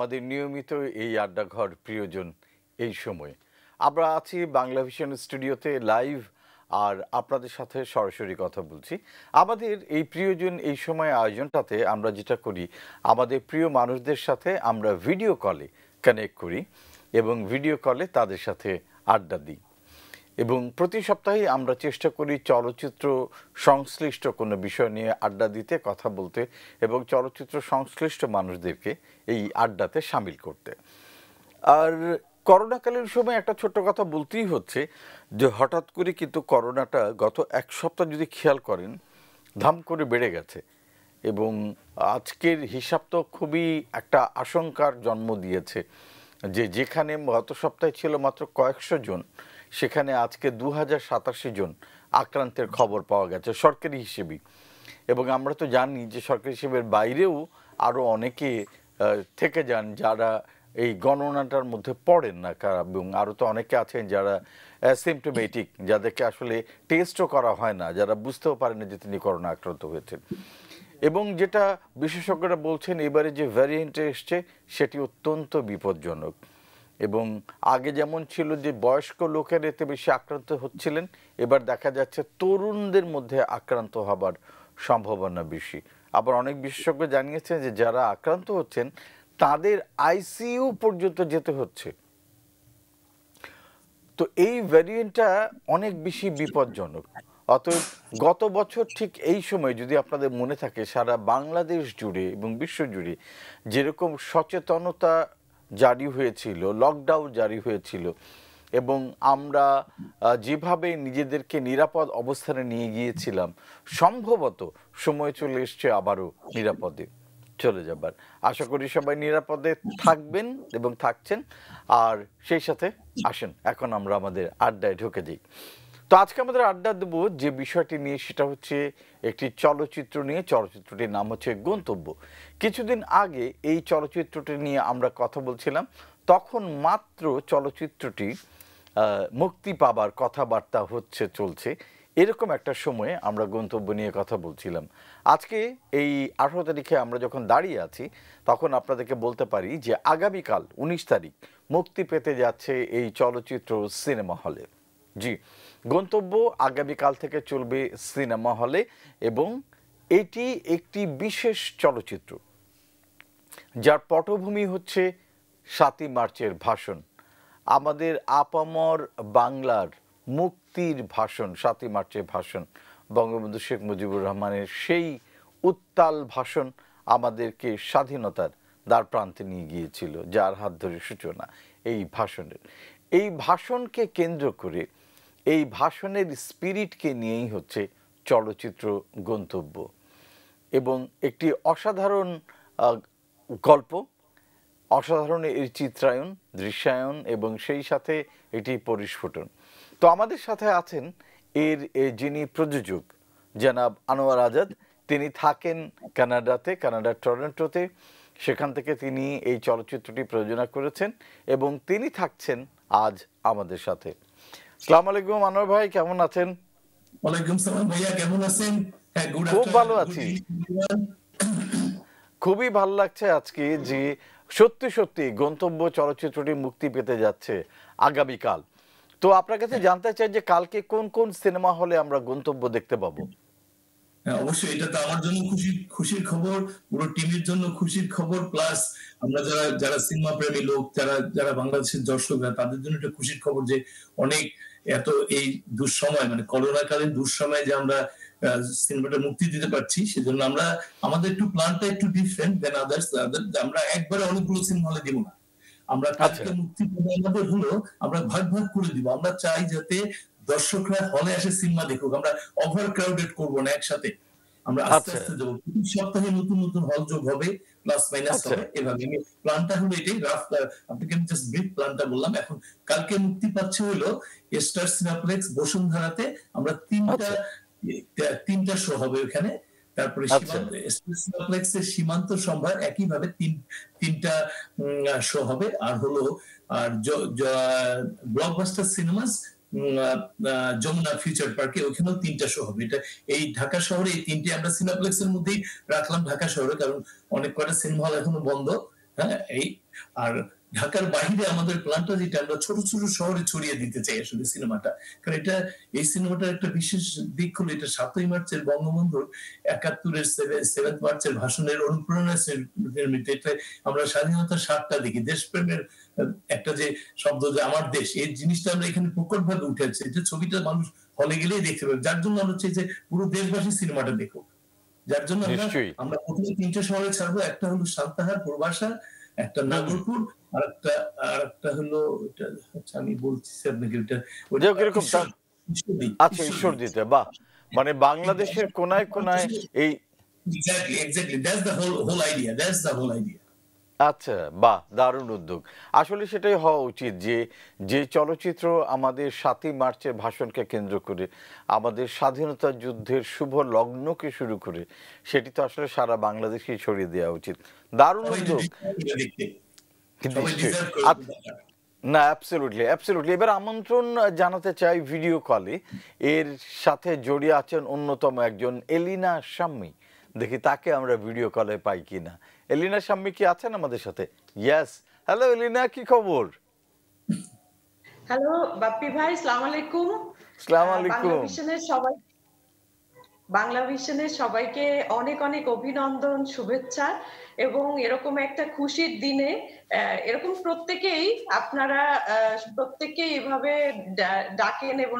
আমাদের নিয়মিত এই আড্ডাঘর প্রিয়জন এই সময়ে। আমরা আছি বাংলা ভিশন স্টুডিওতে লাইভ আর আপনাদের সাথে সরাসরি কথা বলছি। আমাদের এই প্রিয়জন এই সময় আয়োজনটাতে আমরা যেটা করি, আমাদের প্রিয় মানুষদের সাথে আমরা ভিডিও কলে কানেক্ট করি এবং ভিডিও কলে তাদের সাথে আড্ডা দিই। এবং প্রতি সপ্তাহে আমরা চেষ্টা করি চলচ্চিত্র সংশ্লিষ্ট কোনো বিষয় নিয়ে আড্ডা দিতে, কথা বলতে এবং চলচ্চিত্র সংশ্লিষ্ট মানুষদেরকে এই আড্ডাতে সামিল করতে। আর করোনাকালীন সময় একটা ছোট্ট কথা বলতেই হচ্ছে যে হঠাৎ করে কিন্তু করোনাটা গত এক সপ্তাহ যদি খেয়াল করেন, ধাম করে বেড়ে গেছে এবং আজকের হিসাব তো খুবই একটা আশঙ্কার জন্ম দিয়েছে যে যেখানে গত সপ্তাহে ছিল মাত্র কয়েকশো জন সেখানে আজকে দু হাজার সাতাশি জন আক্রান্তের খবর পাওয়া গেছে, সরকারি হিসেবেই এবং আমরা তো জানি যে সরকারি হিসেবের বাইরেও আরও অনেকে থেকে যান যারা এই গণনাটার মধ্যে পড়েন না এবং আরও তো অনেকে আছেন যারা সিমটোমেটিক যাদেরকে আসলে টেস্টও করা হয় না, যারা বুঝতেও পারেন না যে তিনি করোনা আক্রান্ত হয়েছেন। এবং যেটা বিশেষজ্ঞরা বলছেন, এবারে যে ভ্যারিয়েন্টে এসছে, সেটি অত্যন্ত বিপজ্জনক। এবং আগে যেমন ছিল যে বয়স্ক লোকের এতে বেশি আক্রান্ত হচ্ছিলেন, এবার দেখা যাচ্ছে তরুণদের মধ্যে আক্রান্ত হবার সম্ভাবনা বেশি। আবার অনেক বিশেষজ্ঞ জানিয়েছেন যে যারা আক্রান্ত হচ্ছেন, তাদের আইসিইউ পর্যন্ত যেতে হচ্ছে। তো এই ভ্যারিয়েন্টটা অনেক বেশি বিপজ্জনক। অতএব গত বছর ঠিক এই সময় যদি আপনাদের মনে থাকে, সারা বাংলাদেশ জুড়ে এবং বিশ্ব জুড়ে যেরকম সচেতনতা জারি হয়েছিল লকডাউন জারি হয়েছিল এবং আমরা যেভাবে নিজেদেরকে নিরাপদ অবস্থানে নিয়ে গিয়েছিলাম, সম্ভবত সময় চলে এসছে আবারও নিরাপদে। চলে যাবার। আশা করি সবাই নিরাপদে থাকবেন এবং থাকছেন। আর সেই সাথে আসেন। এখন আমরা আমাদের আড্ডায় ঢুকে যাই। তো আজকে আমাদের আড্ডা দেবো যে বিষয়টি নিয়ে, সেটা হচ্ছে একটি চলচ্চিত্র নিয়ে। চলচ্চিত্রটির নাম হচ্ছে গন্তব্য। কিছুদিন আগে এই চলচ্চিত্রটি নিয়ে আমরা কথা বলছিলাম। তখন মাত্র চলচ্চিত্রটি মুক্তি পাবার কথাবার্তা হচ্ছে, চলছে। এরকম একটা সময়ে আমরা গন্তব্য নিয়ে কথা বলছিলাম। আজকে এই আঠারো তারিখে আমরা যখন দাঁড়িয়ে আছি, তখন আপনাদেরকে বলতে পারি যে আগামীকাল উনিশ তারিখ মুক্তি পেতে যাচ্ছে এই চলচ্চিত্র সিনেমা হলে। জি। গন্তব্য আগামীকাল থেকে চলবে সিনেমা হলে এবং এটি একটি বিশেষ চলচ্চিত্র, যার পটভূমি হচ্ছে সাতই মার্চের ভাষণ। আমাদের আপামর বাংলার মুক্তির ভাষণ, সাতই মার্চের ভাষণ, বঙ্গবন্ধু শেখ মুজিবুর রহমানের সেই উত্তাল ভাষণ আমাদেরকে স্বাধীনতার দ্বার প্রান্তে নিয়ে গিয়েছিল, যার হাত ধরে সূচনা এই ভাষণের। এই ভাষণকে কেন্দ্র করে এই ভাষণের স্পিরিটকে নিয়েই হচ্ছে চলচ্চিত্র গন্তব্য। এবং একটি অসাধারণ গল্প, অসাধারণ এর চিত্রায়ন দৃশ্যায়ন এবং সেই সাথে এটি পরিস্ফুটন। তো আমাদের সাথে আছেন এর যিনি প্রযোজক, জনাব আনোয়ার আজাদ। তিনি থাকেন কানাডাতে, কানাডার টরন্টোতে। সেখান থেকে তিনি এই চলচ্চিত্রটি প্রযোজনা করেছেন এবং তিনি থাকছেন আজ আমাদের সাথে। সালাম আলাইকুম আনোয়ার ভাই কেমন আছেন? ওয়ালাইকুম সালাম ভাইয়া কেমন আছেন? হ্যাঁ খুব ভালো আছি। খুবই ভালো লাগছে আজকে যে সত্যি সত্যি গন্তব্য চলচ্চিত্রটি মুক্তি পেতে যাচ্ছে আগামীকাল। তো আপনার কাছে জানতে চাই যে কালকে কোন কোন সিনেমা হলে আমরা গন্তব্য দেখতে পাবো? হ্যাঁ অবশ্যই এটা তো আমার জন্য খুশি খুশির খবর পুরো টিমের জন্য খুশির খবর প্লাস আমরা যারা যারা সিনেমা প্রেমী লোক যারা যারা বাংলাদেশের দর্শকরা তাদের জন্য এটা খুশির খবর যে অনেক এত এই দুঃসময় মানে করোনাকালীন দুঃসময় যে আমরা সিনেমাটা মুক্তি দিতে পারছি সেজন্য আমরা আমাদের একটু প্ল্যানটা একটু ডিফারেন্ট দেন আদার্স আমরা একবারে অনেকগুলো সিনেমা হলে দিব না। আমরা কাজকে আচ্ছা। মুক্তি পেলে আমাদের হলো আমরা ভাগ ভাগ করে দিব। আমরা চাই যাতে দর্শকরা হলে এসে সিনেমা দেখুক। আমরা ওভার ক্রাউডেড করব না একসাথে। আমরা আস্তে আচ্ছা। আস্তে যাব। প্রতি সপ্তাহে নতুন নতুন হল যোগ হবে। প্লাস মাইনাস আচ্ছা। হবে এভাবে আমি প্ল্যানটা হলো এটাই রাফ আপনাকে আমি জাস্ট ব্রিফ প্ল্যানটা বললাম এখন কালকে মুক্তি পাচ্ছে হলো স্টার সিনাপ্লেক্স বসুন্ধরাতে আমরা তিনটা আচ্ছা। তিনটা শো হবে ওখানে তারপরে আচ্ছা। সিনাপ্লেক্সের সীমান্ত সম্ভার একইভাবে তিন তিনটা শো হবে আর হলো আর ব্লকবাস্টার সিনেমাস যমুনা ফিউচার পার্কে ওখানেও তিনটা শো হবে। এটা এই ঢাকা শহরে এই তিনটে আমরা সিনাপ্লেক্সের মধ্যেই রাখলাম ঢাকা শহরে, কারণ অনেক কটা সিনেমা হল এখনও বন্ধ হ্যাঁ এই, আর ঢাকার বাইরে আমাদের প্ল্যানটা যেটা, আমরা ছোট ছোট শহরে ছড়িয়ে দিতে চাই আসলে সিনেমাটা কারণ এটা, এই সিনেমাটার একটা বিশেষ দিক হলো এটা সাতই মার্চের বঙ্গবন্ধুর একাত্তরের সেভেন্থ মার্চের ভাষণের অনুপ্রেরণা আমরা স্বাধীনতার সাতটা দেখি, দেশপ্রেমের একটা যে শব্দ যে আমার দেশ এই জিনিসটা আমরা এখানে প্রকট ভাবে উঠে আসছে যে ছবিটা মানুষ হলে গেলেই দেখতে পাবে। যার জন্য আমরা চাই যে পুরো দেশবাসী সিনেমাটা দেখুক। যার জন্য আমরা প্রথমে তিনটে শহরে ছাড়বো। একটা হলো সান্তাহার পূর্বাশা একটা নাগরপুর আর একটা আর একটা হলো এটা আমি বলছি আপনাকে ওটা আচ্ছা ঈশ্বর দিতে বাহ। মানে বাংলাদেশের কোনায় কোনায় এই exactly exactly that's the whole whole idea that's the whole idea আচ্ছা বাহ দারুণ উদ্যোগ। আসলে সেটাই হওয়া উচিত যে যে চলচ্চিত্র আমাদের সাতই মার্চের ভাষণকে কেন্দ্র করে আমাদের স্বাধীনতা যুদ্ধের শুভ লগ্নকে শুরু করে সেটি তো আসলে সারা বাংলাদেশে ছড়িয়ে দেওয়া উচিত। দারুণ উদ্যোগ। না অ্যাবসলিউটলি অ্যাবসলিউটলি এবার আমন্ত্রণ জানাতে চাই ভিডিও কলে এর সাথে জড়িয়ে আছেন অন্যতম একজন এলিনা শাম্মী। দেখি তাকে আমরা ভিডিও কলে পাই কি না এলিনা সাম্মি কি আছেন আমাদের সাথে? ইয়াস হ্যালো এলিনা কি খবর? হ্যালো বাপ্পি ভাই সালাম আলাইকুম। সালাম আলাইকুম। সবাই বাংলা ভিশনের সবাইকে অনেক অনেক অভিনন্দন, শুভেচ্ছা এবং এরকম একটা খুশির দিনে এরকম প্রত্যেকেই আপনারা প্রত্যেকেই এভাবে ডাকেন এবং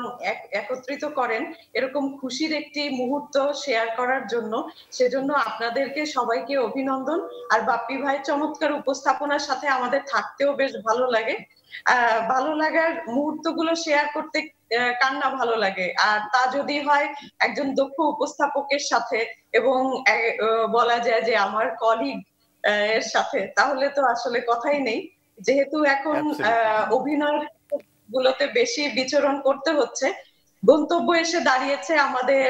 একত্রিত করেন এরকম খুশির একটি মুহূর্ত শেয়ার করার জন্য। সেজন্য আপনাদেরকে সবাইকে অভিনন্দন। আর বাপ্পি ভাই, চমৎকার উপস্থাপনার সাথে আমাদের থাকতেও বেশ ভালো লাগে। ভালো লাগার মুহূর্তগুলো শেয়ার করতে কান্না ভালো লাগে। আর তা যদি হয় একজন দক্ষ উপস্থাপকের সাথে এবং বলা যায় যে আমার কলিগ এর সাথে তাহলে তো আসলে কথাই নেই। যেহেতু এখন অভিনয় গুলোতে বেশি বিচরণ করতে হচ্ছে গন্তব্য এসে দাঁড়িয়েছে আমাদের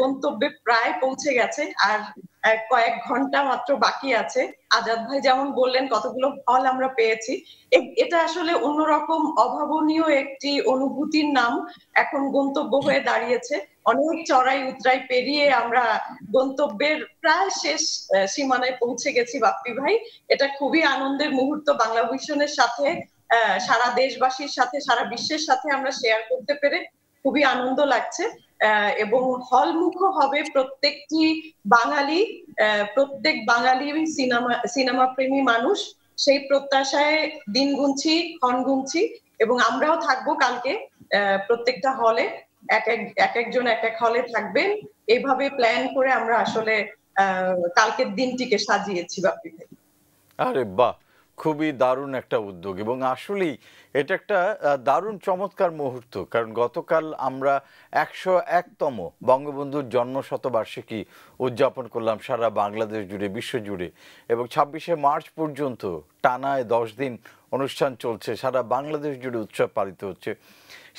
গন্তব্যে প্রায় পৌঁছে গেছে। আর কয়েক ঘণ্টা মাত্র বাকি আছে। আজাদ ভাই যেমন বললেন, কতগুলো ফল আমরা পেয়েছি। এটা আসলে অন্যরকম অভাবনীয় একটি অনুভূতির নাম এখন গন্তব্য হয়ে দাঁড়িয়েছে। অনেক চড়াই উতরাই পেরিয়ে আমরা গন্তব্যের প্রায় শেষ সীমানায় পৌঁছে গেছি বাপ্পি ভাই। এটা খুবই আনন্দের মুহূর্ত বাংলা ভিশনের সাথে সারা দেশবাসীর সাথে, সারা বিশ্বের সাথে আমরা শেয়ার করতে পেরে খুবই আনন্দ লাগছে। এবং হলমুখ হবে প্রত্যেকটি বাঙালি প্রত্যেক বাঙালি সিনেমা সিনেমা প্রেমী মানুষ। সেই প্রত্যাশায় দিন গুনছি, ক্ষণ গুনছি এবং আমরাও থাকব কালকে প্রত্যেকটা হলে। এক এক এক একজন এক এক হলে থাকবেন। এইভাবে প্ল্যান করে আমরা আসলে কালকের দিনটিকে সাজিয়েছি বাপি ভাই। আরে বাহ! খুবই দারুণ একটা উদ্যোগ এবং আসলেই এটা একটা দারুণ চমৎকার মুহূর্ত। কারণ গতকাল আমরা একশো একতম বঙ্গবন্ধুর জন্মশতবার্ষিকী উদযাপন করলাম সারা বাংলাদেশ জুড়ে, বিশ্ব জুড়ে এবং ছাব্বিশে মার্চ পর্যন্ত টানায় দশ দিন অনুষ্ঠান চলছে, সারা বাংলাদেশ জুড়ে উৎসব পালিত হচ্ছে।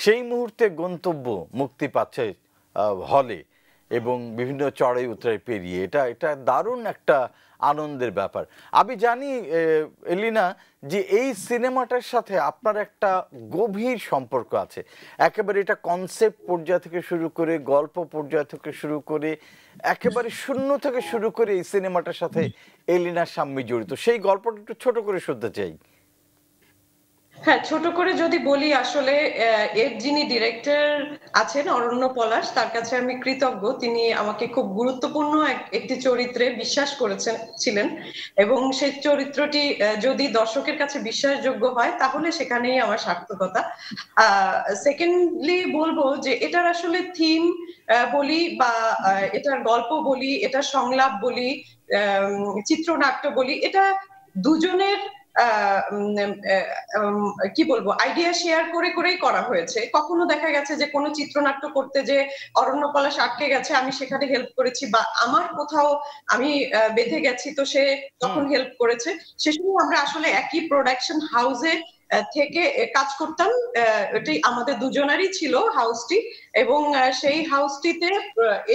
সেই মুহূর্তে গন্তব্য মুক্তি পাচ্ছে হলে এবং বিভিন্ন চড়াই উতরাই পেরিয়ে। এটা এটা দারুণ একটা আনন্দের ব্যাপার। আমি জানি এলিনা, যে এই সিনেমাটার সাথে আপনার একটা গভীর সম্পর্ক আছে। একেবারে এটা কনসেপ্ট পর্যায় থেকে শুরু করে, গল্প পর্যায় থেকে শুরু করে, একেবারে শূন্য থেকে শুরু করে এই সিনেমাটার সাথে এলিনার সাম্মি জড়িত। সেই গল্পটা একটু ছোট করে শুনতে চাই। হ্যাঁ ছোট করে যদি বলি আসলে এর যিনি ডিরেক্টর আছেন, অরণ্য পলাশ, তার কাছে আমি কৃতজ্ঞ। তিনি আমাকে খুব গুরুত্বপূর্ণ একটি চরিত্রে বিশ্বাস করেছেন, ছিলেন। এবং সেই চরিত্রটি যদি দর্শকের কাছে বিশ্বাসযোগ্য হয়, তাহলে সেখানেই আমার সার্থকতা। সেকেন্ডলি বলব যে, এটার আসলে থিম বলি বা এটার গল্প বলি, এটার সংলাপ বলি চিত্রনাট্য বলি, এটা দুজনের কি বলব? আইডিয়া শেয়ার করে করেই করা হয়েছে। কখনো দেখা গেছে যে কোনো চিত্রনাট্য করতে যে অরণ্য পলাশ আটকে গেছে আমি সেখানে হেল্প করেছি বা আমার কোথাও আমি বেঁধে গেছি তো সে তখন হেল্প করেছে। সে সময় আমরা আসলে একই প্রোডাকশন হাউসে থেকে কাজ করতাম। এটাই আমাদের দুজনারই ছিল হাউসটি এবং সেই হাউসটিতে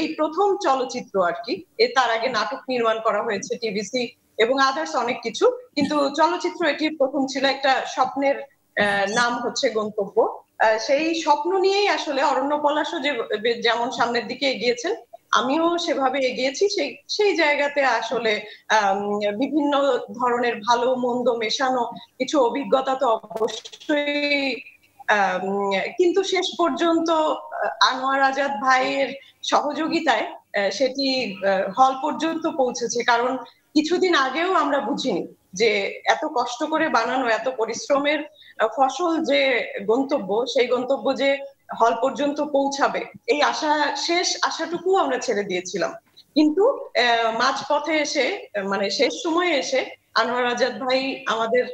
এই প্রথম চলচ্চিত্র আর কি। তার আগে নাটক নির্মাণ করা হয়েছে টিভিসি এবং আদার্স অনেক কিছু। কিন্তু চলচ্চিত্র এটি প্রথম ছিল একটা স্বপ্নের নাম হচ্ছে গন্তব্য। সেই স্বপ্ন নিয়েই আসলে অরণ্য পলাশও যে যেমন সামনের দিকে এগিয়েছেন, আমিও সেভাবে এগিয়েছি। সেই সেই জায়গাতে আসলে বিভিন্ন ধরনের ভালো, মন্দ, মেশানো কিছু অভিজ্ঞতা তো অবশ্যই কিন্তু শেষ পর্যন্ত আনোয়ার আজাদ ভাইয়ের সহযোগিতায় সেটি হল পর্যন্ত পৌঁছেছে। কারণ কিছুদিন আগেও আমরা বুঝিনি যে এত কষ্ট করে বানানো, এত পরিশ্রমের ফসল যে গন্তব্য, সেই গন্তব্য যে হল পর্যন্ত পৌঁছাবে, এই আশা, শেষ আশাটুকু আমরা ছেড়ে দিয়েছিলাম। কিন্তু মাঝপথে এসে মানে শেষ সময়ে এসে আনোয়ার আজাদ ভাই আমাদের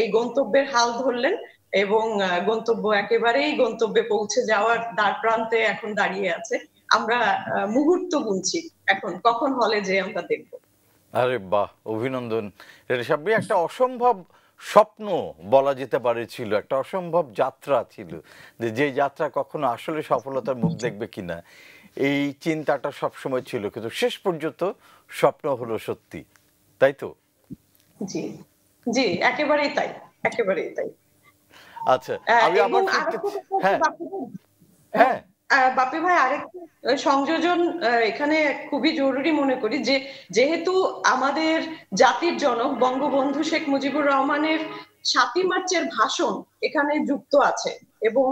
এই গন্তব্যের হাল ধরলেন এবং গন্তব্য একেবারেই গন্তব্যে পৌঁছে যাওয়ার দ্বার প্রান্তে এখন দাঁড়িয়ে আছে। আমরা মুহূর্ত গুনছি। এখন কখন হলে যে আমরা দেখব। আরে বাহ অভিনন্দন। রেশাব্বি একটা অসম্ভব স্বপ্ন বলা যেতে পারে ছিল একটা অসম্ভব যাত্রা ছিল যে যে যাত্রা কখনো আসলে সফলতার মুখ দেখবে কিনা এই চিন্তাটা সবসময় ছিল কিন্তু শেষ পর্যন্ত স্বপ্ন হলো সত্যি তাই তো? জি জি একেবারেই তাই একেবারেই তাই। আচ্ছা আমি আবার হ্যাঁ। হ্যাঁ। বাপি ভাই আরেকটা সংযোজন এখানে খুবই জরুরি মনে করি যে, যেহেতু আমাদের জাতির জনক বঙ্গবন্ধু শেখ মুজিবুর রহমানের সাতই মার্চের ভাষণ এখানে যুক্ত আছে এবং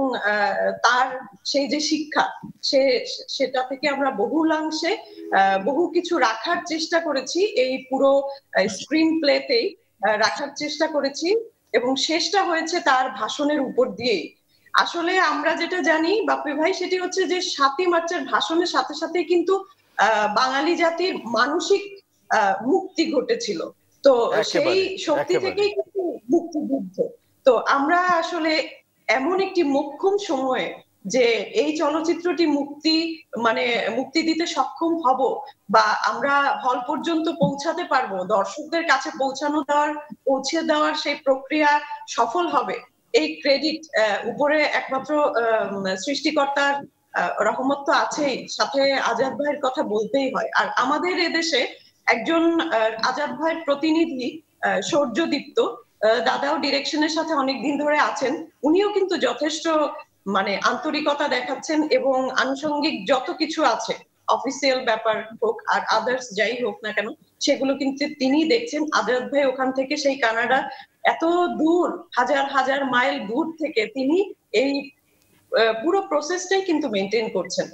তার সেই যে শিক্ষা, সে, সেটা থেকে আমরা বহুলাংশে বহু কিছু রাখার চেষ্টা করেছি, এই পুরো স্ক্রিন প্লেতেই রাখার চেষ্টা করেছি এবং শেষটা হয়েছে তার ভাষণের উপর দিয়েই। আসলে আমরা যেটা জানি বাপি ভাই সেটি হচ্ছে যে সাতই মার্চের ভাষণের সাথে সাথে কিন্তু বাঙালি জাতির মানসিক মুক্তি ঘটেছিল। তো সেই শক্তি থেকেই কিন্তু মুক্তিযুদ্ধ। তো আমরা আসলে এমন একটি মোক্ষম সময়ে যে এই চলচ্চিত্রটি মুক্তি মানে মুক্তি দিতে সক্ষম হব বা আমরা হল পর্যন্ত পৌঁছাতে পারব দর্শকদের কাছে পৌঁছানো দেওয়ার পৌঁছে দেওয়ার সেই প্রক্রিয়া সফল হবে এই ক্রেডিট উপরে একমাত্র সৃষ্টিকর্তার রহমত তো আছেই। সাথে আজাদ ভাইয়ের কথা বলতেই হয়। আর আমাদের এদেশে একজন আজাদ ভাইয়ের প্রতিনিধি সৌর্যদীপ্ত দাদাও ডিরেকশনের সাথে অনেকদিন ধরে আছেন। উনিও কিন্তু যথেষ্ট মানে আন্তরিকতা দেখাচ্ছেন এবং আনুষঙ্গিক যত কিছু আছে অফিসিয়াল ব্যাপার হোক আর আদার্স যাই হোক না কেন, সেগুলো কিন্তু তিনি দেখছেন। আজাদ ভাই ওখান থেকে সেই কানাডা এত দূর, হাজার হাজার মাইল দূর থেকে তিনি এই পুরো প্রসেসটাই কিন্তু মেনটেন করছেন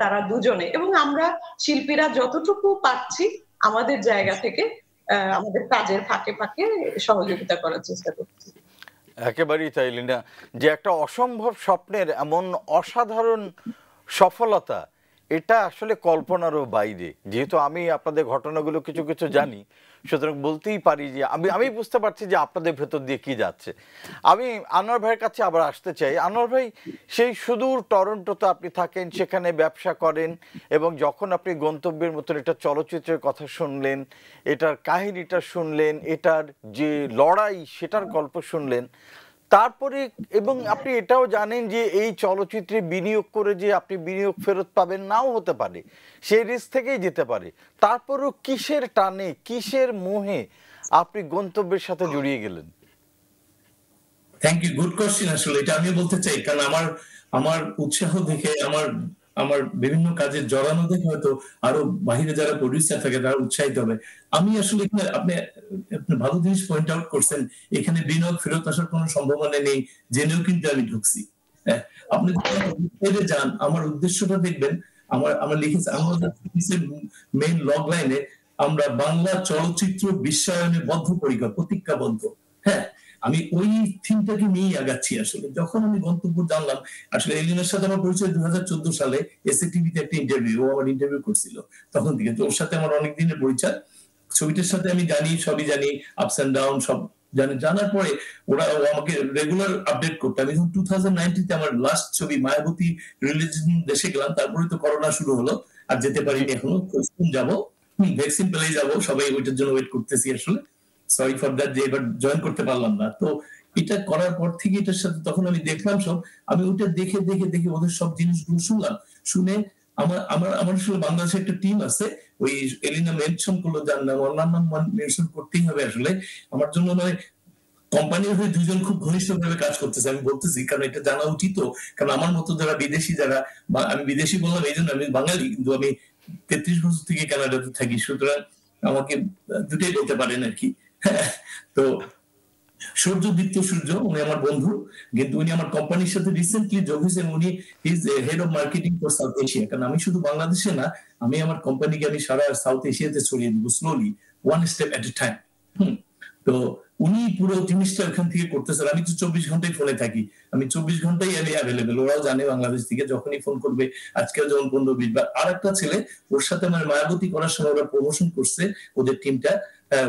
তারা দুজনে। এবং আমরা শিল্পীরা যতটুকু পাচ্ছি আমাদের জায়গা থেকে আমাদের কাজের ফাঁকে ফাঁকে সহযোগিতা করার চেষ্টা করছি। একেবারেই তাই, লিনা। যে একটা অসম্ভব স্বপ্নের এমন অসাধারণ সফলতা, এটা আসলে কল্পনারও বাইরে। যেহেতু আমি আপনাদের ঘটনাগুলো কিছু কিছু জানি সুতরাং বলতেই পারি যে আমি আমি বুঝতে পারছি যে আপনাদের ভেতর দিয়ে কি যাচ্ছে। আমি আনোয়ার ভাইয়ের কাছে আবার আসতে চাই। আনোয়ার ভাই, সেই সুদূর টরন্টোতে আপনি থাকেন, সেখানে ব্যবসা করেন এবং যখন আপনি গন্তব্যের মতন এটা চলচ্চিত্রের কথা শুনলেন, এটার কাহিনীটা শুনলেন, এটার যে লড়াই, সেটার গল্প শুনলেন তারপরে এবং আপনি এটাও জানেন যে এই চলচ্চিত্রে বিনিয়োগ করে যে আপনি বিনিয়োগ ফেরত পাবেন নাও হতে পারে সেই রিস্ক থেকেই যেতে পারে। তারপরও কিসের টানে, কিসের মোহে আপনি গন্তব্যের সাথে জড়িয়ে গেলেন? থ্যাংক ইউ গুড কোশ্চেন আসলে এটা আমি বলতে চাই, কারণ আমার আমার উৎসাহ দেখে, আমার আমার বিভিন্ন কাজে জড়ানো দেখে হয়তো আরও বাহিরে যারা প্রডিউসার থাকে, তারা উৎসাহিত হবে। আমি আসলে এখানে, আপনি আপনি ভালো জিনিস পয়েন্ট আউট করছেন, এখানে বিনিয়োগ ফেরত আসার কোনো সম্ভাবনা নেই, জেনেও কিন্তু আমি ঢুকছি। হ্যাঁ আপনি যান, আমার উদ্দেশ্যটা দেখবেন, আমার আমার লিখেছে আমাদের মেইন লগ লাইনে আমরা বাংলা চলচ্চিত্র বিশ্বায়নে বদ্ধপরিকর, প্রতিজ্ঞাবদ্ধ। হ্যাঁ আমি ওই থিমটাকে নিয়েই আগাচ্ছি আসলে। যখন আমি গন্তব্য জানলাম, আসলে এলিনের সাথে আমার পরিচয় দুই হাজার চোদ্দ সালে এসএ টিভিতে একটা ইন্টারভিউ ও আমার ইন্টারভিউ করছিল। তখন থেকে তো ওর সাথে আমার অনেক দিনের পরিচয়। ছবিটার সাথে আমি জানি, সবই জানি আপস অ্যান্ড ডাউন সব জানি। জানার পরে ওরা আমাকে রেগুলার আপডেট করতে। আমি যখন টু থাউজেন্ড নাইনটিতে আমার লাস্ট ছবি মায়াবতী রিলিজন দেশে গেলাম, তারপরে তো করোনা শুরু হলো। আর যেতে পারিনি এখনও যাব। ভ্যাকসিন পেলেই যাব। সবাই ওইটার জন্য ওয়েট করতেছি আসলে। সরি ফর দ্যাট যে এবার জয়েন করতে পারলাম না। তো এটা করার পর থেকে এটার সাথে তখন আমি দেখলাম সব, আমি ওটা দেখে দেখে দেখে ওদের সব জিনিসগুলো শুনলাম। শুনে আমার আমার আমার আসলে বাংলাদেশে একটা টিম আছে, ওই এলিনা মেনশন করল, যার নাম অন্যান্য মেনশন করতেই হবে আসলে। আমার জন্য নয় কোম্পানির হয়ে দুজন খুব ঘনিষ্ঠ ভাবে কাজ করতেছে, আমি বলতেছি, কারণ এটা জানা উচিত। কারণ আমার মতো যারা বিদেশি, যারা আমি বিদেশি বললাম, এই জন্য আমি বাঙালি, কিন্তু আমি তেত্রিশ বছর থেকে কানাডাতে থাকি, সুতরাং আমাকে দুটাই বলতে পারেন আর কি। তো সূর্য দীপ্ত সূর্য, উনি আমার বন্ধু, কিন্তু উনি আমার কোম্পানির সাথে রিসেন্টলি যোগ হয়েছেন, উনি is head of marketing for South Asia কারণ আমি শুধু বাংলাদেশে না, আমি আমার কোম্পানিকে আমি সারা সাউথ এশিয়াতে ছড়িয়ে দিব slowly one step at a time তো উনি পুরো জিনিসটা ওখান থেকে করতেছেন। আমি তো চব্বিশ ঘন্টায় ফোনে থাকি। আমি চব্বিশ ঘন্টাই আমি অ্যাভেলেবেল ওরাও জানে বাংলাদেশ থেকে, যখনই ফোন করবে আজকে যেমন পনেরো বিশ বার। আর একটা ছেলে, ওর সাথে আমার মায়াবতী করার সময় ওরা প্রমোশন করছে, ওদের টিমটা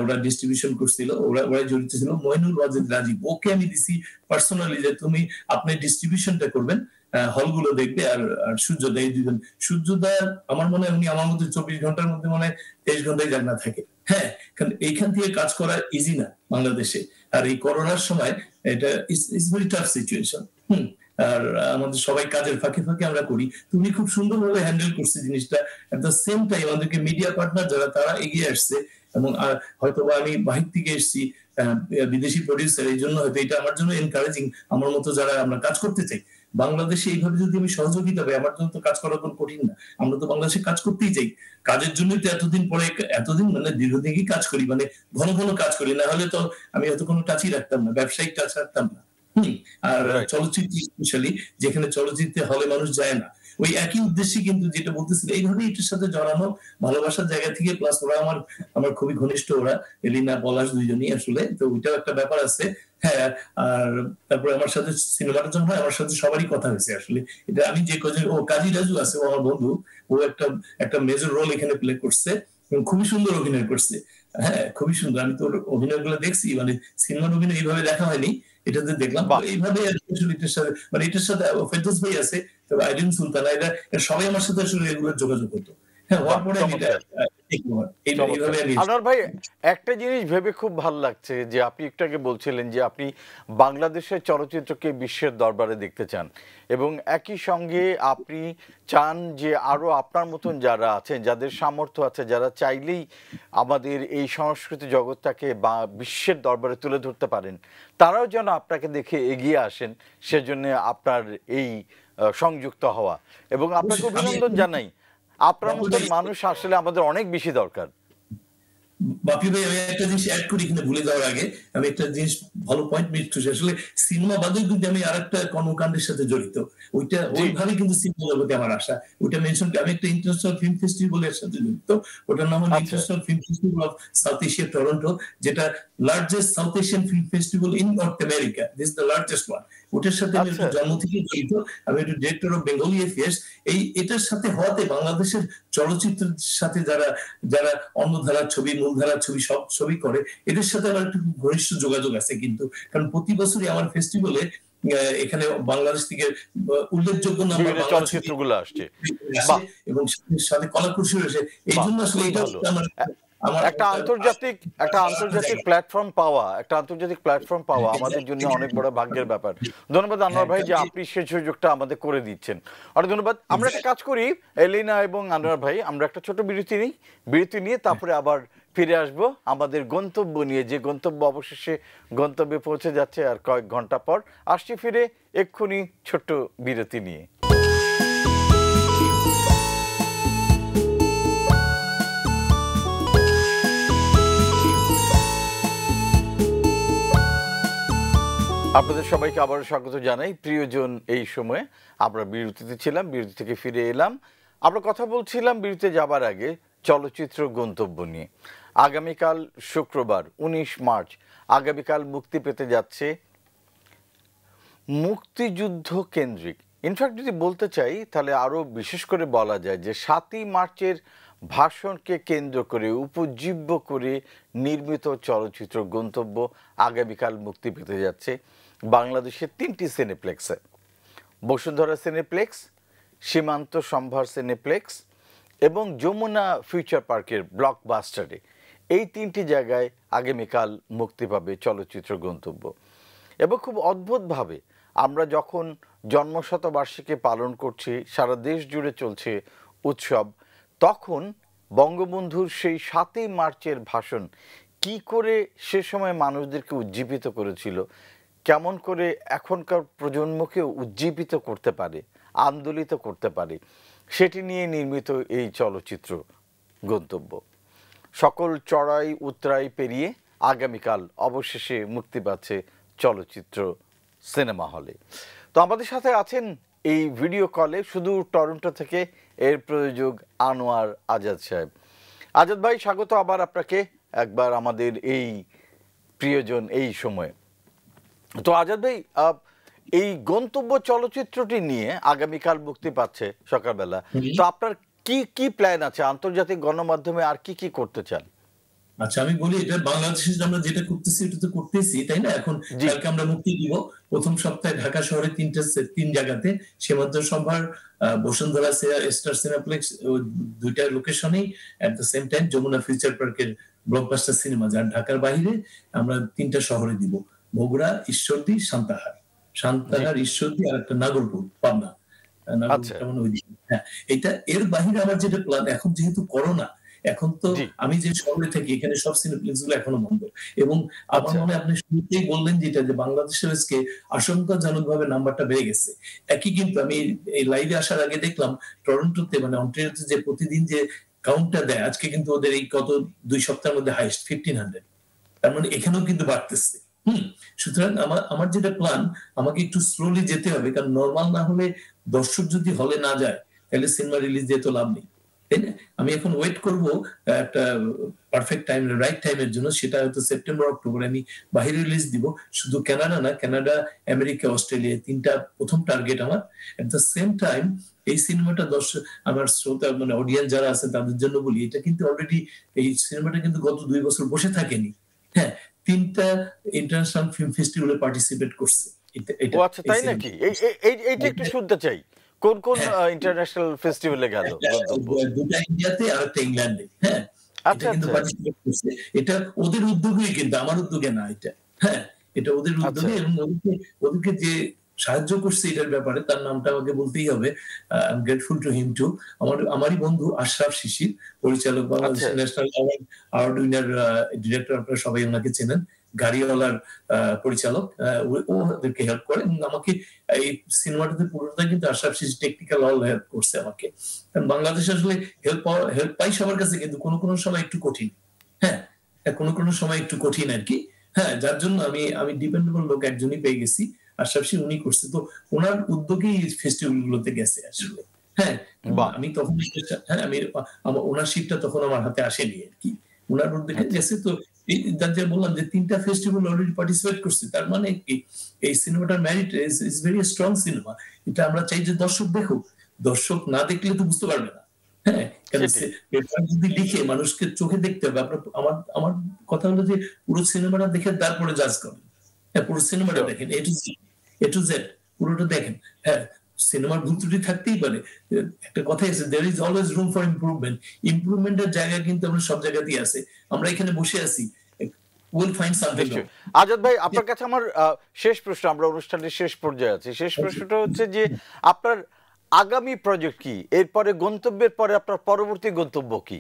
ওরা ডিস্ট্রিবিউশন করছিল, ওরা ওরা জড়িত ছিল। মইনুল ওয়াজিদ রাজীব, ওকে আমি দিছি পার্সোনালি যে তুমি, আপনি ডিস্ট্রিবিউশনটা করবেন হলগুলো দেখবে আর আর সূর্যোদয় দুজন সূর্যোদয়, আমার মনে হয় উনি আমার মধ্যে চব্বিশ ঘণ্টার মধ্যে মনে হয় তেইশ ঘন্টায় জাগনা থাকে। হ্যাঁ কারণ এইখান থেকে কাজ করা ইজি না বাংলাদেশে। আর এই করোনার সময় এটা ইস ভেরি টাফ সিচুয়েশন আর আমাদের সবাই কাজের ফাঁকে ফাঁকে আমরা করি। তুমি খুব সুন্দরভাবে হ্যান্ডেল করছে জিনিসটা। এট দ্য সেম টাইম আমাদেরকে মিডিয়া পার্টনার যারা, তারা এগিয়ে আসছে। এবং হয়তো বা আমি বাহির থেকে এসেছি বিদেশি প্রডিউসার এই জন্য হয়তো এটা আমার জন্য এনকারেজিং আমার মতো যারা আমরা কাজ করতে চাই। বাংলাদেশে এইভাবে যদি আমি সহযোগিতা পাই আমার জন্য তো কাজ করা কোনো কঠিন না। আমরা তো বাংলাদেশে কাজ করতেই চাই। কাজের জন্যই তো এতদিন পরে এতদিন মানে দীর্ঘদিনই কাজ করি মানে ঘন ঘন কাজ করি না হলে তো আমি হয়তো কোনো টাচই রাখতাম না ব্যবসায়িক টাচ রাখতাম না। হম আর চলচ্চিত্র স্পেশালি যেখানে চলচ্চিত্রে হলে মানুষ যায় না। ওই একই উদ্দেশ্যে কিন্তু যেটা বলতেছিল এইভাবে এটার সাথে জড়ানো ভালোবাসার জায়গা থেকে প্লাস ওরা আমার আমার খুবই ঘনিষ্ঠ ওরা, এলিনা, পলাশ দুইজনই আসলে, তো ওইটাও একটা ব্যাপার আছে। হ্যাঁ আর তারপরে আমার সাথে সিনেমাটা যখন হয়, আমার সাথে সবারই কথা হয়েছে আসলে। এটা আমি যে কজন, ও কাজী রাজু আছে, ও আমার বন্ধু, ও একটা একটা মেজর রোল এখানে প্লে করছে খুবই সুন্দর অভিনয় করছে। হ্যাঁ খুবই সুন্দর। আমি তোর অভিনয়গুলো দেখছি মানে সিনেমার অভিনয় এইভাবে দেখা হয়নি। এটাতে দেখলাম এইভাবে এটার সাথে মানে এটার সাথে ফেরদৌস ভাই আছে তবে আইডিন সুলতানা এটা সবাই আমার সাথে আসলে রেগুলার যোগাযোগ হতো আনোয়ার ভাই একটা জিনিস ভেবে খুব ভালো লাগছে যে আপনি একটু আগে বলছিলেন যে আপনি বাংলাদেশের চলচ্চিত্রকে বিশ্বের দরবারে দেখতে চান এবং একই সঙ্গে আপনি চান যে আরও আপনার মতন যারা আছেন যাদের সামর্থ্য আছে যারা চাইলেই আমাদের এই সংস্কৃতি জগৎটাকে বা বিশ্বের দরবারে তুলে ধরতে পারেন তারাও যেন আপনাকে দেখে এগিয়ে আসেন সেজন্য আপনার এই সংযুক্ত হওয়া। এবং আপনাকে অভিনন্দন জানাই আপনার মতন মানুষ আসলে আমাদের অনেক বেশি দরকার। বাপি ভাই আমি একটা জিনিস অ্যাড করি ভুলে যাওয়ার আগে। আমি একটা জিনিস ভালো পয়েন্ট মিস করছি। আসলে সিনেমা বাদেও কিন্তু আমি আর একটা কর্মকাণ্ডের সাথে জড়িত। ওইটা ওইভাবে কিন্তু সিনেমা জগতে আমার আসা ওইটা মেনশন আমি একটা ইন্টারন্যাশনাল ফিল্ম ফেস্টিভ্যালের সাথে জড়িত। ওটার নাম হলো international film festival of South Asia Toronto যেটা largest South Asian film festival in North America this the largest one ওটার সাথে আমি একটু জন্ম থেকে জড়িত আমি একটু ডিরেক্টর অফ বেঙ্গলি এফিয়ার্স এই এটার সাথে হওয়াতে বাংলাদেশের চলচ্চিত্রের সাথে যারা যারা অন্য ধারার ছবি মূলধারার ছবি সব ছবি করে এদের সাথে আমার একটু ঘনিষ্ঠ যোগাযোগ আছে কিন্তু কারণ প্রতি বছরই আমার ফেস্টিভ্যালে এখানে বাংলাদেশ থেকে উল্লেখযোগ্য নাম্বার চলচ্চিত্রগুলো আসছে। এবং সাথে কলাকুশলী এসে এই জন্য আসলে এটা আমার একটা আন্তর্জাতিক একটা আন্তর্জাতিক প্ল্যাটফর্ম পাওয়া একটা আন্তর্জাতিক প্ল্যাটফর্ম পাওয়া আমাদের জন্য অনেক বড় ভাগ্যের ব্যাপার। ধন্যবাদ আনোয়ার ভাই যে আপনি সেই সুযোগটা আমাদের করে দিচ্ছেন। আর ধন্যবাদ। আমরা একটা কাজ করি এলিনা এবং আনোয়ার ভাই আমরা একটা ছোট বিরতি নিই। বিরতি নিয়ে তারপরে আবার ফিরে আসব। আমাদের গন্তব্য নিয়ে যে গন্তব্য অবশেষে গন্তব্যে পৌঁছে যাচ্ছে আর কয়েক ঘণ্টা পর আসছি ফিরে এক্ষুনি ছোট্ট বিরতি নিয়ে। আপনাদের সবাইকে আবারও স্বাগত জানাই। প্রিয়জন, এই সময়ে আমরা বিরতিতে ছিলাম, বিরতি থেকে ফিরে এলাম। আমরা কথা বলছিলাম বিরতিতে যাবার আগে চলচ্চিত্র গন্তব্য নিয়ে। আগামীকাল শুক্রবার ১৯ মার্চ, আগামীকাল মুক্তি পেতে যাচ্ছে মুক্তিযুদ্ধ কেন্দ্রিক। ইনফ্যাক্ট যদি বলতে চাই, তাহলে আরও বিশেষ করে বলা যায় যে সাতই মার্চের ভাষণকে কেন্দ্র করে, উপজীব্য করে নির্মিত চলচ্চিত্র গন্তব্য আগামীকাল মুক্তি পেতে যাচ্ছে বাংলাদেশের তিনটি সিনেপ্লেক্সে। বসুন্ধরা সিনেপ্লেক্স, সীমান্ত সম্ভার সিনেপ্লেক্স এবং যমুনা ফিউচার পার্কের ব্লকবাস্টারে। এই তিনটি জায়গায় আগামীকাল মুক্তি পাবে চলচ্চিত্র গন্তব্য। এবং খুব অদ্ভুতভাবে আমরা যখন জন্মশতবার্ষিকী পালন করছি, সারা দেশ জুড়ে চলছে উৎসব তখন বঙ্গবন্ধুর সেই সাতই মার্চের ভাষণ কি করে সে সময় মানুষদেরকে উজ্জীবিত করেছিল? কেমন করে এখনকার প্রজন্মকে উজ্জীবিত করতে পারে, আন্দোলিত করতে পারে, সেটি নিয়ে নির্মিত এই চলচ্চিত্র গন্তব্য। সকল চড়াই উতরাই পেরিয়ে আগামীকাল অবশেষে মুক্তি পাচ্ছে চলচ্চিত্র সিনেমা হলে। তো আমাদের সাথে আছেন এই ভিডিও কলে শুধু টরন্টো থেকে এর প্রযোজক আনোয়ার আজাদ সাহেব। আজাদ ভাই স্বাগত আবার আপনাকে একবার আমাদের এই প্রিয়জন এই সময়ে। তো আজাদ ভাই এই গন্তব্য চলচ্চিত্রটি নিয়ে আগামীকাল মুক্তি পাচ্ছে সকালবেলা। তো আপনার কি কি প্ল্যান আছে? আন্তর্জাতিক গণমাধ্যমে আর কি কি করতে চান? আচ্ছা আমি বলি এটা বাংলাদেশে আমরা যেটা করতেছি এটা তো করতেছি তাই না? এখন কালকে আমরা মুক্তি দিব। প্রথম সপ্তাহে ঢাকা শহরে তিনটা তিন জায়গাতে সীমান্ত সভার বসুন্ধরা স্টার সিনেপ্লেক্স দুইটা লোকেশনেই at the same time Jamuna Future পার্কের ব্লকবাস্টার সিনেমা যার ঢাকার বাইরে আমরা তিনটা শহরে দিব। বগুড়া ঈশ্বরদী সান্তাহার। সান্তাহার ঈশ্বরদী আর একটা নাগরপুর পাবনা। নাগরপুর আচ্ছা। হ্যাঁ এটা এর বাহিরে আমার যেটা প্ল্যান এখন যেহেতু করোনা এখন তো আমি যে শহরে থাকি এখানে সব সিনেপ্লেক্সগুলো এখনও বন্ধ। এবং আমার আচ্ছা। মনে আপনি শুরুতেই বললেন যেটা যে বাংলাদেশের আজকে আশঙ্কাজনক ভাবে নাম্বারটা বেড়ে গেছে। একই কিন্তু আমি এই লাইভে আসার আগে দেখলাম টরন্টোতে মানে অন্টারিওতে যে প্রতিদিন যে কাউন্টটা দেয় আজকে কিন্তু ওদের এই গত দুই সপ্তাহের মধ্যে হাইস্ট ফিফটিন হান্ড্রেড তার মানে এখানেও কিন্তু বাড়তেছে। হুম সুতরাং আমার আমার যেটা প্ল্যান আমাকে একটু স্লোলি যেতে হবে কারণ নর্মাল না হলে দর্শক যদি হলে না যায় তাহলে সিনেমা রিলিজ দিয়ে তো লাভ নেই। তাই না আমি এখন ওয়েট করব একটা পারফেক্ট টাইম রাইট টাইমের জন্য সেটা হয়তো সেপ্টেম্বর অক্টোবর আমি বাহিরে রিলিজ দিব। শুধু কানাডা না কানাডা আমেরিকা অস্ট্রেলিয়া তিনটা প্রথম টার্গেট আমার। এট দ্য সেম টাইম এই সিনেমাটা দর্শক আমার শ্রোতা মানে অডিয়েন্স যারা আছে তাদের জন্য বলি এটা কিন্তু অলরেডি এই সিনেমাটা কিন্তু গত দুই বছর বসে থাকেনি। হ্যাঁ তিনটা ইন্টারন্যাশনাল ফিল্ম ফেস্টিভ্যালে পার্টিসিপেট করছে। আচ্ছা তাই নাকি? এই এই- এই এইটা একটু শুনতে চাই। কোন কোন ইন্টারন্যাশনাল ফেস্টিভ্যালে গেল? দুটা ইন্ডিয়াতে আর একটা ইংল্যান্ডে হ্যাঁ? আচ্ছা, এটা আচ্ছা। এটা ওদের উদ্যোগই কিন্তু আমার উদ্যোগে না এটা হ্যাঁ? এটা ওদের উদ্যোগে আচ্ছা। এবং ওদেরকে ওদেরকে যে সাহায্য করছে এটার ব্যাপারে তার নামটা আমাকে বলতেই হবে। I am grateful to him to আমার আমারই বন্ধু আশরাফ শিশির পরিচালক Bangladesh. National award winner director আপনারা সবাই ওনাকে চেনেন। গাড়িওয়ালার পরিচালক ও- ওদেরকে হেল্প করে। আমাকে এই সিনেমাটাতে পুরোটা কিন্তু Ashraf Shishir technical all help করছে আমাকে। কারণ বাংলাদেশ আসলে হেল্প হেল্প পাই সবার কাছে কিন্তু কোনো কোনো সময় একটু কঠিন। হ্যাঁ হ্যাঁ, কোনো কোনো সময় একটু কঠিন আর কি। হ্যাঁ যার জন্য আমি আমি ডিপেন্ডেবল লোক একজনই পেয়ে গেছি আশরাফ শিশির উনি করছে। তো ওনার উদ্যোগেই ফেস্টিভ্যাল গুলোতে গেছে আসলে। হ্যাঁ। আমি তখন হ্যাঁ আমি আমার ওনারশিপটা তখন আমার হাতে আসেনি আর কি। ওনার উদ্যোগে গেছে তো এই যা বললাম যে তিনটা ফেস্টিভ্যাল অলরেডি পার্টিসিপেট করছে তার মানে কি? এই সিনেমাটার merit is very strong cinema এটা আমরা চাই যে দর্শক দেখুক। দর্শক না দেখলে তো বুঝতে পারবে না। হ্যাঁ? যদি লিখে মানুষকে চোখে দেখতে হবে। আপনার আমার আমার কথা হলো যে পুরো সিনেমাটা দেখে তারপরে জাজ করেন। হ্যাঁ পুরো সিনেমাটা দেখেন। A to A to Z পুরোটা দেখেন। হ্যাঁ? সিনেমার ভুল ত্রুটি থাকতেই পারে। একটা কথা আছে there is always room for improvement ইম্প্রুভমেন্টের জায়গা কিন্তু আমরা সব জায়গাতেই আছে। আমরা এখানে বসে আছি। আজাদ ভাই আপনার কাছে আমার শেষ প্রশ্ন আমরা অনুষ্ঠানের শেষ পর্যায়ে আছি। শেষ প্রশ্নটা হচ্ছে যে আপনার আগামী প্রজেক্ট কি? এরপরে গন্তব্যের পরে আপনার পরবর্তী গন্তব্য কি?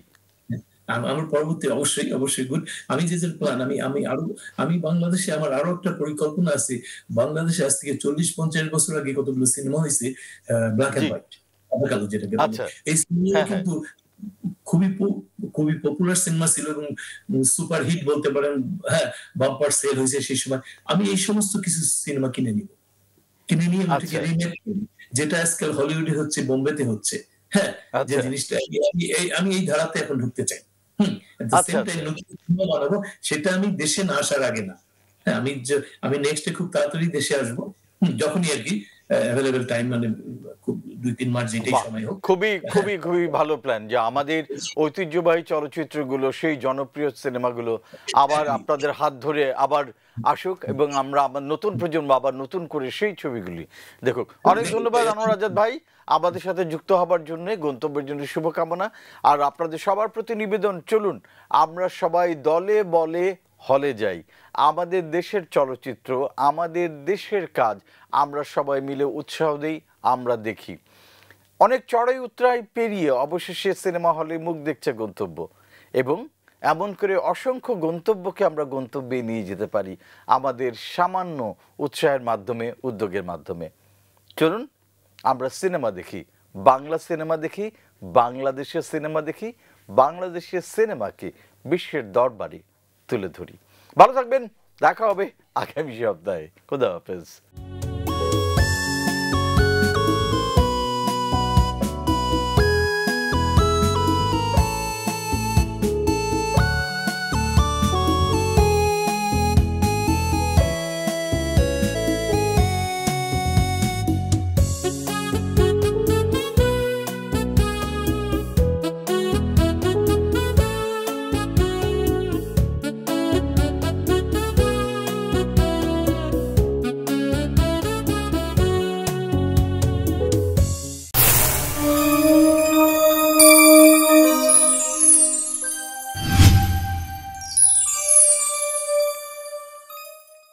আমার পরবর্তী অবশ্যই অবশ্যই গুড। আমি যে প্ল্যান আমি আমি আরও আমি বাংলাদেশে আমার আরও একটা পরিকল্পনা আছে। বাংলাদেশে আজ থেকে চল্লিশ পঞ্চাশ বছর আগে কতগুলো সিনেমা হয়েছে ব্ল্যাক এন্ড হোয়াইট কালো যেটাকে আচ্ছা। এই সিনেমা হ্যাঁ, হ্যাঁ। কিন্তু খুবই খুবই পপুলার সিনেমা ছিল এবং সুপার হিট বলতে পারেন হ্যাঁ বাম্পার সেল হয়েছে সেই সময়। আমি এই সমস্ত কিছু সিনেমা কিনে নিব। কিনে নিয়ে আমি আচ্ছা। যেটা আজকাল হলিউডে হচ্ছে বোম্বেতে হচ্ছে। হ্যাঁ যে আচ্ছা। জিনিসটা আমি এই ধারাতে এখন ঢুকতে চাই। আচ্ছা, আচ্ছা। সেটা আমি দেশে না আসার আগে না হ্যাঁ আমি আমি নেক্সটে খুব তাড়াতাড়ি দেশে আসব হুম, যখনই আর কি অ্যাভেলেবেল টাইম মানে খুব দুই তিন মাস যেটাই সময় হোক। খুবই খুবই খুবই ভালো প্ল্যান যে আমাদের ঐতিহ্যবাহী চলচ্চিত্রগুলো সেই জনপ্রিয় সিনেমাগুলো আবার আপনাদের হাত ধরে আবার আসুক এবং আমরা আবার নতুন প্রজন্ম আবার নতুন করে সেই ছবিগুলি দেখুক। অনেক ধন্যবাদ আনোয়ার আজাদ ভাই। আমাদের সাথে যুক্ত হবার জন্য গন্তব্যের জন্য শুভকামনা। আর আপনাদের সবার প্রতি নিবেদন চলুন আমরা সবাই দলে বলে হলে যাই। আমাদের দেশের চলচ্চিত্র, আমাদের দেশের কাজ, আমরা সবাই মিলে উৎসাহ দিই, আমরা দেখি। অনেক চড়াই উত্তরায় পেরিয়ে অবশেষে সিনেমা হলে মুখ দেখছে গন্তব্য। এবং এমন করে অসংখ্য গন্তব্যকে আমরা গন্তব্যে নিয়ে যেতে পারি আমাদের সামান্য উৎসাহের মাধ্যমে, উদ্যোগের মাধ্যমে। চলুন, আমরা সিনেমা দেখি। বাংলা সিনেমা দেখি, বাংলাদেশের সিনেমা দেখি, বাংলাদেশের সিনেমাকে বিশ্বের দরবারে। তুলে ধরি। ভালো থাকবেন দেখা হবে আগামী সপ্তাহে। খুদা হাফেজ।